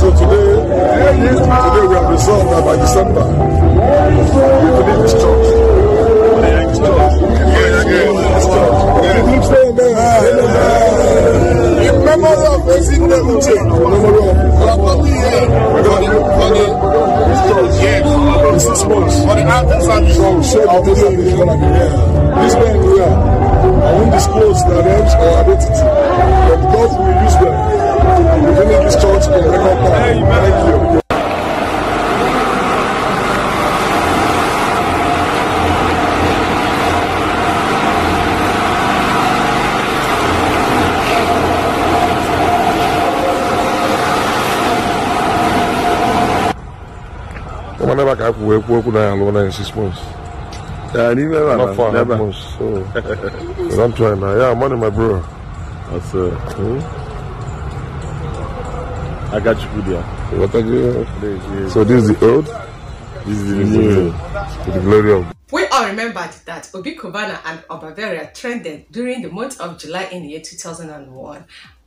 So today, today we have resolved that by December, we finish this church. This church. Keep saying that. In memory of basic legacy. Memory of Probably here. For the, for the, this church. yes. In six months. For the after service. So we share the data with the gonna be here. This man here, I won't disclose their names or identity, but God will use them to finish this church in record time. Thank you. On, never can work work with I alone in six months. Yeah, ni never, Not four and a half never. months. So, but I'm trying now. Yeah, money, my bro. That's, uh, I got you good there. What are you? So this is the old, this is the new. with the glory of We all remembered that Obi Cubana and Obaveria trended during the month of July in the year 2001.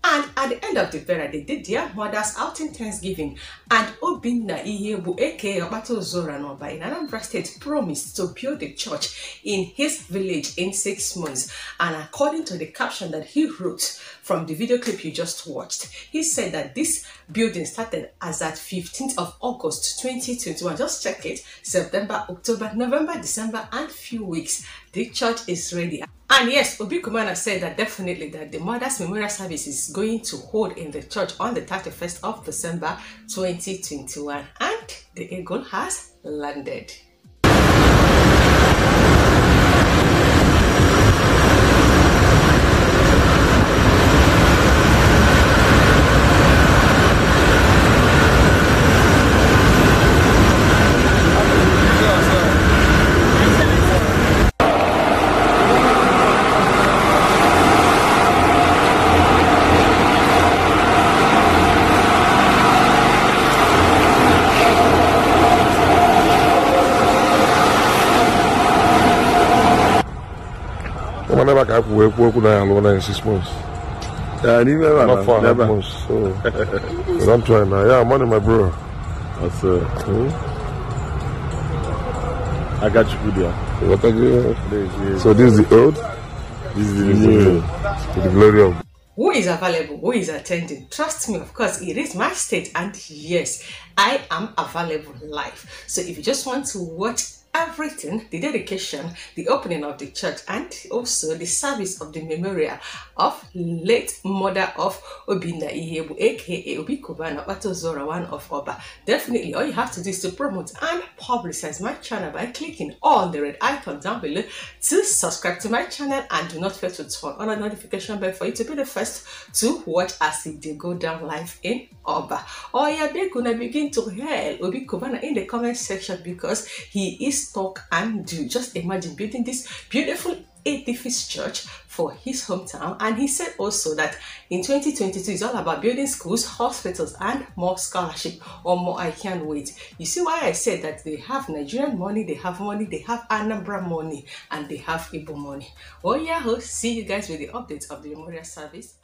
And at the end of the period, they did their mother's outing Thanksgiving. And Obinna Iyiegbu, aka Obato Zora Noba in Anambra State, promised to build a church in his village in six months. And according to the caption that he wrote from the video clip you just watched, he said that this building started as at 15th of August 2021. Just check it September, October, November, December, and few weeks. The church is ready. And yes, Obi Cubana said that definitely that the Mother's Memorial Service is going to hold in the church on the 31st of December 2021. And the eagle has landed. Come on, never can work work with I alone in six months. Yeah, never, Not four and a half never. months. So, but I'm trying now. Yeah, money, my bro. That's, uh, I got you good there. What are you? This So this is the old, this is the new. with the glory of who is available, who is attending. Trust me, of course, it is my state, and yes, I am available live. So if you just want to watch everything the dedication, the opening of the church, and also the service of the memorial of late mother of Obinna Iyiegbu, aka Obi Cubana Batozora, one of Oba. Definitely, all you have to do is to promote and publicize my channel by clicking on the red icon down below to subscribe to my channel and do not forget to turn on a notification bell for you to be the first to watch as it dey go down live in Oba. Oh yeah, they're gonna begin to hail Obi Cubana in the comment section because he is talk and do. Just imagine building this beautiful edifice church for his hometown. And he said also that in 2022 it's all about building schools hospitals and more scholarship or more i can't wait. You see why i said that they have nigerian money they have money they have anambra money and they have Igbo money. Oh yeah oh, see you guys with the updates of the memorial service